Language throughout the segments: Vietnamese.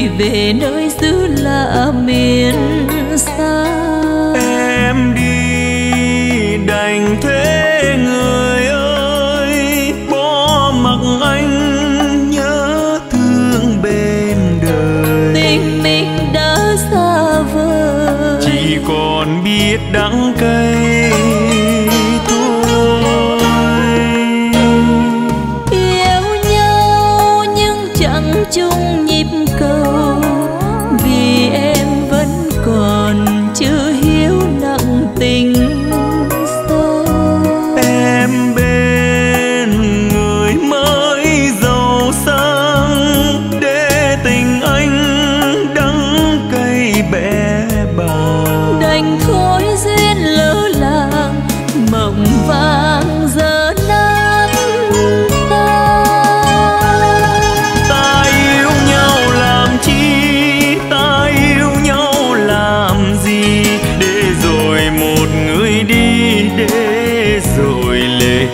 người về nơi xứ lạ miền xa. Em đi đành thế người ơi bỏ mặc anh nhớ thương bên đời. Tình mình đã xa vời. Chỉ còn biết đắng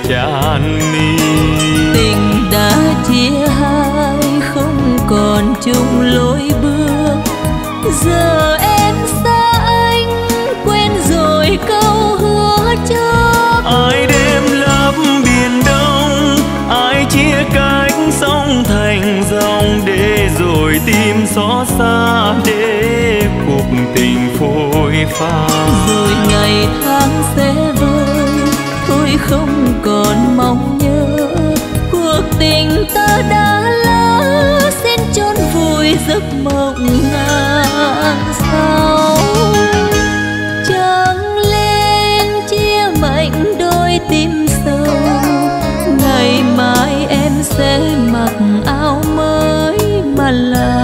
tràn mi tình đã chia hai không còn chung lối bước. Giờ em xa anh quên rồi câu hứa trước. Ai đêm lấp biển đông ai chia cách sông thành dòng để rồi tim xót xa để cuộc tình phôi pha mặc áo mới mà là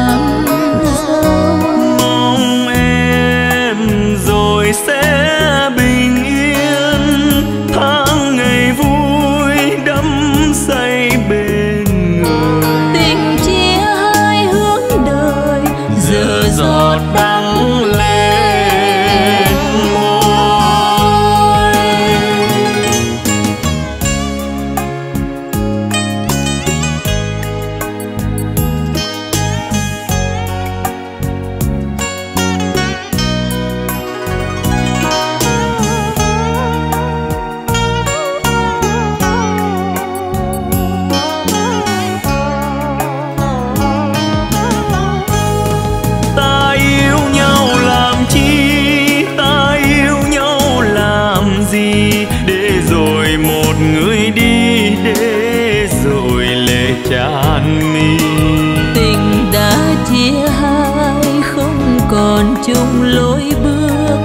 chung lối bước.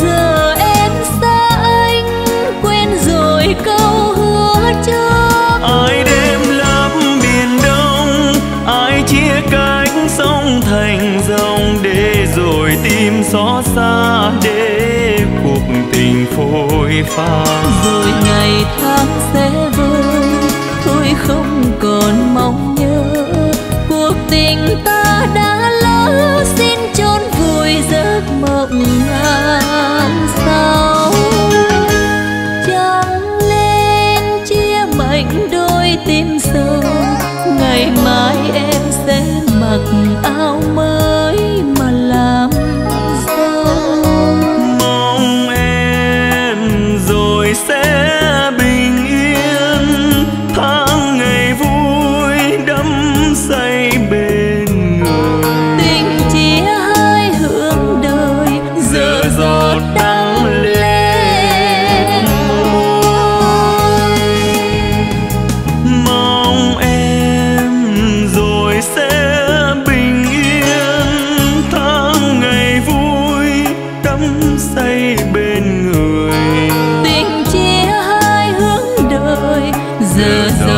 Giờ em xa anh quên rồi câu hứa trước. Ai đêm lấp biển đông ai chia cách sông thành dòng để rồi tim xót xa để cuộc tình phôi pha. Rồi ngày tháng sẽ vơi thôi không 啊。Jesus.